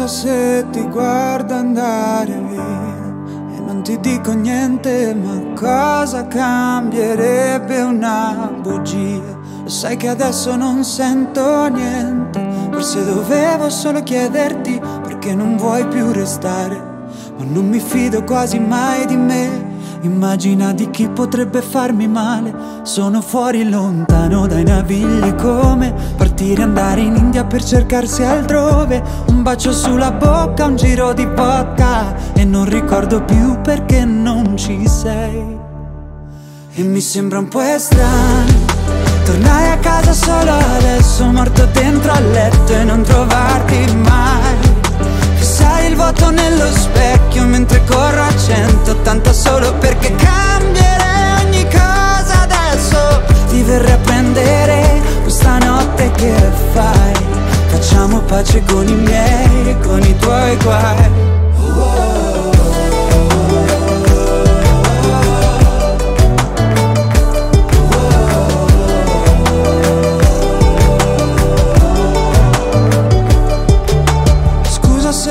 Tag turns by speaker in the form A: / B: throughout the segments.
A: Scusa se ti guardo andare via e non ti dico niente, ma cosa cambierebbe una bugia? Lo sai che adesso non sento niente, forse dovevo solo chiederti perché non vuoi più restare, ma non mi fido quasi mai di me. Immagina di chi potrebbe farmi male. Sono fuori lontano dai navigli come Partire andare in India per cercarsi altrove. Un bacio sulla bocca, un giro di vodka. E non ricordo più perché non ci sei. E mi sembra un po' strano Tornare a casa solo adesso Morto dentro al letto e non trovarti mai. Fissare il vuoto nello specchio Facciamo pace con i miei con i tuoi guai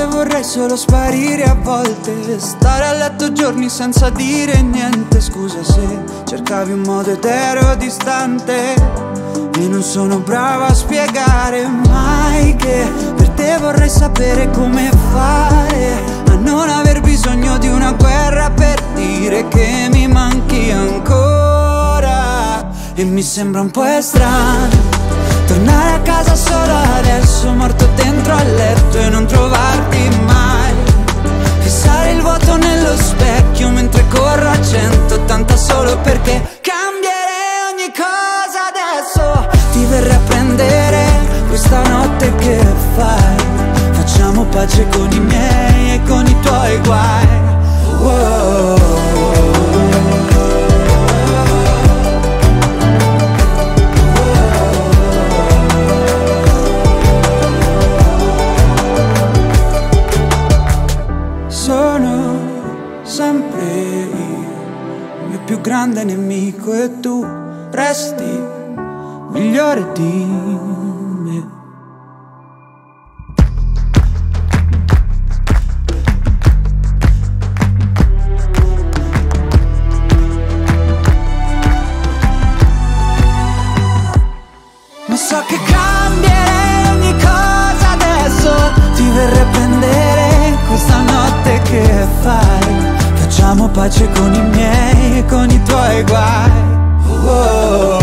A: Scusa se vorrei solo sparire a volte. Stare a letto giorni senza dire niente. Scusa se cercavi un modo ed ero distante. E non sono brava a spiegare mai Che per te vorrei sapere come fare A non aver bisogno di una guerra per dire che mi manchi ancora. E mi sembra un po' strano Tornare a casa pace con i miei e con i tuoi guai Wow. Sono sempre il più grande nemico e tu resti migliore di me. Pace con i miei e con i tuoi guai Oh.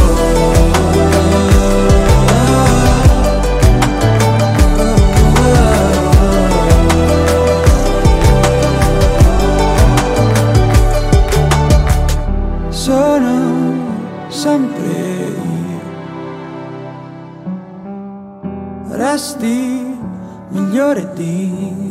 A: Sono sempre resti migliore di